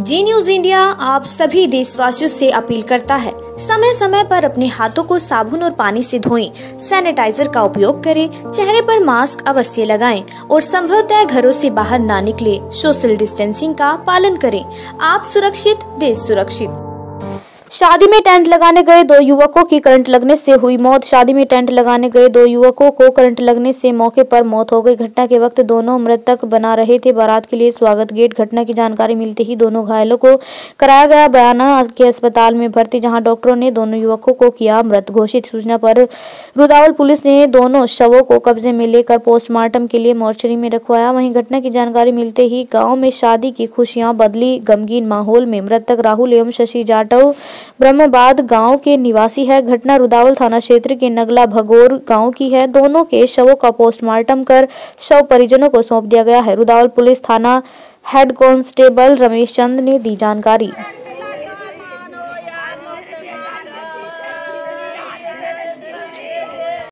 जी news India आप सभी देशवासियों से अपील करता है समय समय पर अपने हाथों को साबुन और पानी से धोएँ, सैनिटाइजर का उपयोग करें चेहरे पर मास्क अवश्य लगाएँ और संभवतः घरों से बाहर ना निकले सोशल डिस्टेंसिंग का पालन करें। आप सुरक्षित देश सुरक्षित। शादी में टेंट लगाने गए दो युवकों की करंट लगने से हुई मौत। शादी में टेंट लगाने गए दो युवकों को करंट लगने से मौके पर मौत हो गई। घटना के वक्त दोनों मृतक बना रहे थे। बारात के लिए स्वागत गेट घटना की जानकारी मिलते ही दोनों घायलों को कराया गया। बयाना के अस्पताल में भर्ती, जहाँ डॉक्टरों ने दोनों युवकों को किया मृत। घोषित सूचना पर रुदावल पुलिस ने दोनों शवों को कब्जे में लेकर पोस्टमार्टम के लिए मोर्चरी में रखवाया। वहीं घटना की जानकारी मिलते ही गाँव में शादी की खुशियाँ बदली। गमगीन माहौल में मृतक राहुल एवं शशि जाटव ब्रह्मबाद गाँव के निवासी है। घटना रुदावल थाना क्षेत्र के नगला भगोर गाँव की है। दोनों के शवों का पोस्टमार्टम कर शव परिजनों को सौंप दिया गया है। रुदावल पुलिस थाना हेड कांस्टेबल रमेश चंद ने दी जानकारी।